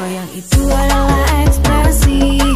Goyang itu adalah ekspresi.